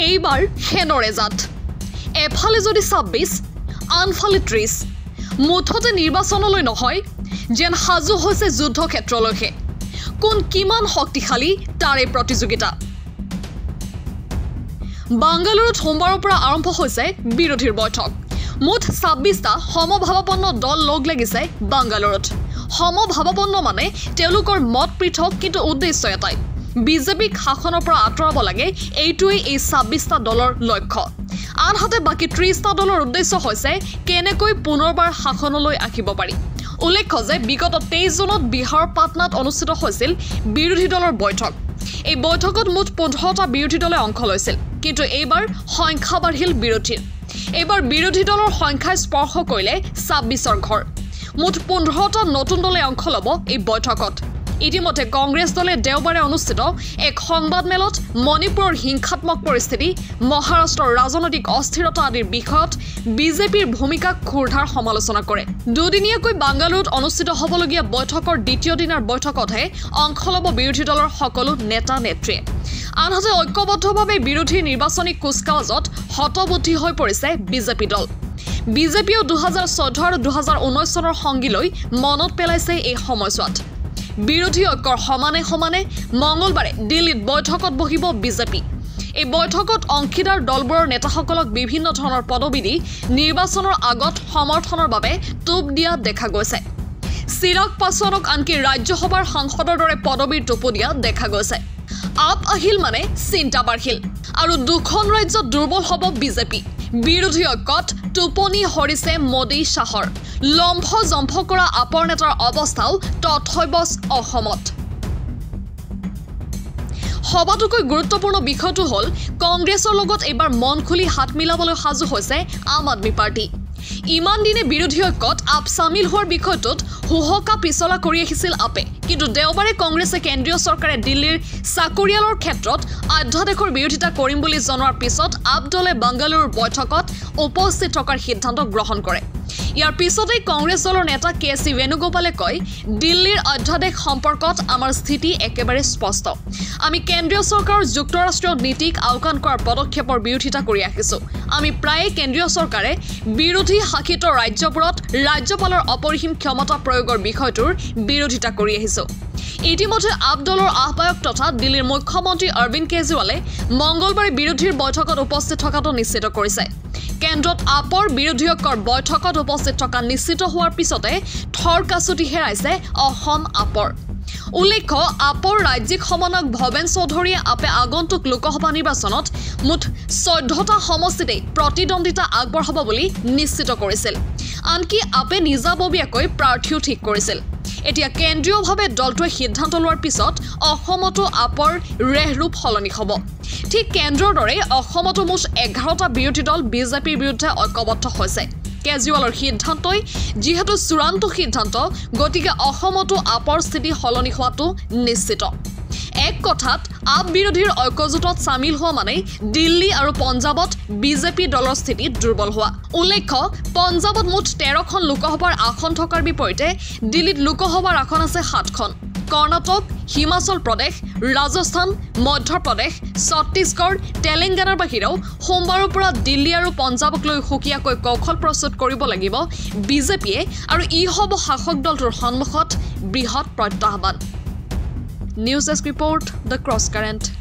এইবাৰ সেনৰে জাত। এফালে যদি ছাব্বিছ আনফালে ত্ৰিছ মুঠতে নিৰ্বাচনলৈ নহয় যেন সাজু হৈছে যুদ্ধক্ষেত্ৰলৈহে। কোন কিমান শক্তিশালী তাৰে প্ৰতিযোগিতা। বাংগালুৰুত সোমবাৰৰ পৰা আৰম্ভ হৈছে বিৰোধীৰ বৈঠক। মুঠ ছাব্বিছটা সমভাৱাপন্ন দল লগ লাগিছে বাংগালুৰুত। সমভাৱাপন্ন মানে তেওঁলোকৰ মত পৃথক কিন্তু উদ্দেশ্য এটাই। বিজেপিক শাসনৰ পৰা আঁতৰাব লাগে এইটোৱেই এই ছাব্বিছটা দলৰ লক্ষ্য। আনহাতে বাকী ত্ৰিছটা দলৰ উদ্দেশ্য হৈছে কেনেকৈ পুনৰবাৰ শাসনলৈ আহিব পাৰি। উল্লেখ্য যে বিগত তেইছ জুনত বিহাৰৰ পাটনাত অনুষ্ঠিত হৈছিল বিৰোধী দলৰ বৈঠক। এই বৈঠকত মুঠ পোন্ধৰটা বিৰোধী দলে অংশ লৈছিল কিন্তু এইবাৰ সংখ্যা বাঢ়িল বিৰোধীৰ। এইবাৰ বিৰোধী দলৰ সংখ্যাই স্পৰ্শ কৰিলে ছাব্বিছৰ ঘৰ। মুঠ পোন্ধৰটা নতুন দলে অংশ ল'ব এই বৈঠকত। ইতিমধ্যে কংগ্ৰেছ দলে দেওবাৰে অনুষ্ঠিত এক সংবাদমেলত মণিপুৰৰ হিংসাত্মক পৰিস্থিতি মহাৰাষ্ট্ৰৰ ৰাজনৈতিক অস্থিৰতা আদিৰ বিষয়ত বিজেপিৰ ভূমিকাক ক্ষুৰ্ধাৰ সমালোচনা কৰে। দুদিনীয়াকৈ বাংগালুৰুত অনুষ্ঠিত হ'বলগীয়া বৈঠকৰ দ্বিতীয় দিনাৰ বৈঠকতহে অংশ ল'ব বিৰোধী দলৰ সকলো নেতা নেত্ৰীয়ে। আনহাতে ঐক্যবদ্ধভাৱে বিৰোধীৰ নিৰ্বাচনী কুচকাৱাজত হতবুদ্ধি হৈ পৰিছে বিজেপি দল। বিজেপিয়েও দুহেজাৰ চৈধ্য আৰু দুহেজাৰ ঊনৈছ চনৰ সংগীলৈ মনত পেলাইছে এই সময়ছোৱাত। বিৰোধী ঐক্যৰ সমানে সমানে মঙলবাৰে দিল্লীত বৈঠকত বহিব বিজেপি। এই বৈঠকত অংশীদাৰ দলবোৰৰ নেতাসকলক বিভিন্ন ধৰণৰ পদবী দি নিৰ্বাচনৰ আগত সমৰ্থনৰ বাবে টোপ দিয়া দেখা গৈছে। চিৰাগ পাছোৱানক আনকি ৰাজ্যসভাৰ সাংসদৰ দৰে পদবীৰ টোপো দিয়া দেখা গৈছে। আপ আহিল মানে চিন্তা বাঢ়িল। আৰু দুখন ৰাজ্যত দুৰ্বল হ'ব বিজেপি। বিৰোধী ঐক্যত টোপনি সৰিছে মোদী শ্বাহৰ। লম্ফ জম্ফ কৰা আপৰ নেতাৰ অৱস্থাও তথৈবচ অসমত। সবাতোকৈ গুৰুত্বপূৰ্ণ বিষয়টো হ'ল কংগ্ৰেছৰ লগত এইবাৰ মন খুলি হাত মিলাবলৈ সাজু হৈছে আম আদমী পাৰ্টী। ইমান দিনে বিৰোধী ঐক্যত আপ চামিল হোৱাৰ বিষয়টোত হুহকা পিছলা কৰি আহিছিল আপে। কিন্তু দেওবাৰে কংগ্ৰেছে কেন্দ্ৰীয় চৰকাৰে দিল্লীৰ চাকৰিয়ালৰ ক্ষেত্ৰত অধ্যাদেশৰ বিৰোধিতা কৰিম বুলি জনোৱাৰ পিছত আপ দলে বাংগালুৰুৰ বৈঠকত উপস্থিত থকাৰ সিদ্ধান্ত গ্ৰহণ কৰে। ইয়াৰ পিছতেই কংগ্ৰেছ দলৰ নেতা কে চি বেণুগোপালে কয় দিল্লীৰ অধ্যাদেশ সম্পৰ্কত আমাৰ স্থিতি একেবাৰে স্পষ্ট। আমি কেন্দ্ৰীয় চৰকাৰৰ যুক্তৰাষ্ট্ৰীয় নীতিক আওকাণ কৰাৰ পদক্ষেপৰ বিৰোধিতা কৰি আহিছোঁ। আমি প্ৰায়ে কেন্দ্ৰীয় চৰকাৰে বিৰোধী শাসিত ৰাজ্যবোৰত ৰাজ্যপালৰ অপৰিসীম ক্ষমতা প্ৰয়োগৰ বিষয়টোৰ বিৰোধিতা কৰি আহিছোঁ। ইতিমধ্যে আপ দলৰ আহ্বায়ক তথা দিল্লীৰ মুখ্যমন্ত্ৰী অৰবিন্দ কেজৰিৱালে মঙলবাৰে বিৰোধীৰ বৈঠকত উপস্থিত থকাটো নিশ্চিত কৰিছে। কেন্দ্ৰত আপৰ বিৰোধী ঐক্যৰ বৈঠকত উপস্থিত থকা নিশ্চিত হোৱাৰ পিছতে থৰ কাচুটি হেৰাইছে অসম আপৰ। উল্লেখ্য আপৰ ৰাজ্যিক সমন্বয়ক ভৱেন চৌধুৰীয়ে আপে আগন্তুক লোকসভা নিৰ্বাচনত মুঠ চৈধ্যটা সমষ্টিতেই প্ৰতিদ্বন্দ্বিতা আগবঢ়াব বুলি নিশ্চিত কৰিছিল। আনকি আপে নিজাববীয়াকৈ প্ৰাৰ্থীও ঠিক কৰিছিল। এতিয়া কেন্দ্ৰীয়ভাৱে দলটোৱে সিদ্ধান্ত লোৱাৰ পিছত অসমতো আপৰ ৰেহৰূপ সলনি হ'ব। ঠিক কেন্দ্ৰৰ দৰে অসমতো মুঠ এঘাৰটা বিৰোধী দল বিজেপিৰ বিৰুদ্ধে ঐক্যবদ্ধ হৈছে। কেজৰিৱালৰ সিদ্ধান্তই যিহেতু চূড়ান্ত সিদ্ধান্ত গতিকে অসমতো আপৰ স্থিতি সলনি হোৱাটো নিশ্চিত। এক কথাত আপ বিৰোধীৰ ঐক্যজোঁটত চামিল হোৱা মানে দিল্লী আৰু পঞ্জাৱত বিজেপি দলৰ স্থিতি দুৰ্বল হোৱা। উল্লেখ্য পঞ্জাৱত মুঠ তেৰখন লোকসভাৰ আসন থকাৰ বিপৰীতে দিল্লীত লোকসভাৰ আসন আছে সাতখন। কৰ্ণাটক হিমাচল প্ৰদেশ ৰাজস্থান মধ্যপ্ৰদেশ ছত্তীশগড় তেলেংগানাৰ বাহিৰেও সোমবাৰৰ পৰা দিল্লী আৰু পঞ্জাৱক লৈ সুকীয়াকৈ কৌশল প্ৰস্তুত কৰিব লাগিব। বিজেপিয়ে আৰু ই হ'ব শাসক দলটোৰ সন্মুখত বৃহৎ প্ৰত্যাহ্বান। News Desk Report The Cross Current.